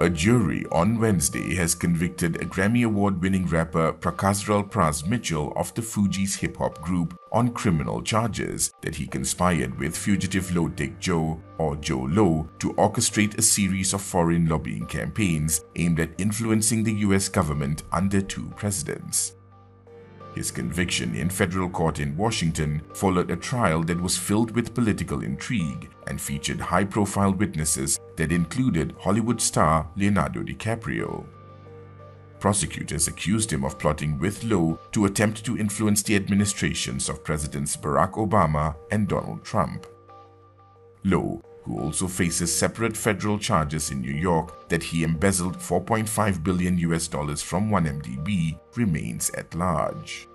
A jury on Wednesday has convicted a Grammy Award winning rapper Prakazrel Pras Michel of the Fugees hip hop group on criminal charges that he conspired with fugitive Low Taek Jho, or Jho Low, to orchestrate a series of foreign lobbying campaigns aimed at influencing the US government under two presidents. His conviction in federal court in Washington followed a trial that was filled with political intrigue and featured high-profile witnesses that included Hollywood star Leonardo DiCaprio. Prosecutors accused him of plotting with Low to attempt to influence the administrations of Presidents Barack Obama and Donald Trump. Low, who also faces separate federal charges in New York that he embezzled 4.5 billion US dollars from 1MDB, remains at large.